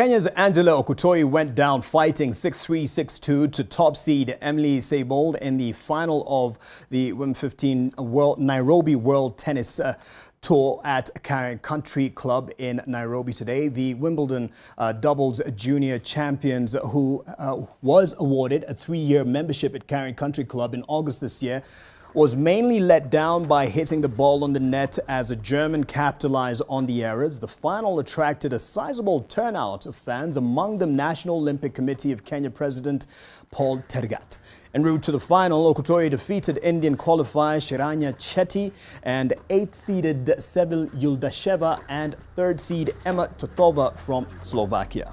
Kenya's Angela Okutoyi went down fighting 6-3, 6-2 to top seed Emily Seibold in the final of the Women 15 World Nairobi World Tennis uh, Tour at Karen Country Club in Nairobi today. The Wimbledon uh, doubles junior champions who uh, was awarded a three-year membership at Karen Country Club in August this year was mainly let down by hitting the ball on the net as a German capitalized on the errors. The final attracted a sizable turnout of fans, among them National Olympic Committee of Kenya President Paul Tergat. En route to the final, Okutoyi defeated Indian qualifier Shiranya Chetty and 8th-seeded Sevil Yuldasheva and 3rd seed Emma Totova from Slovakia.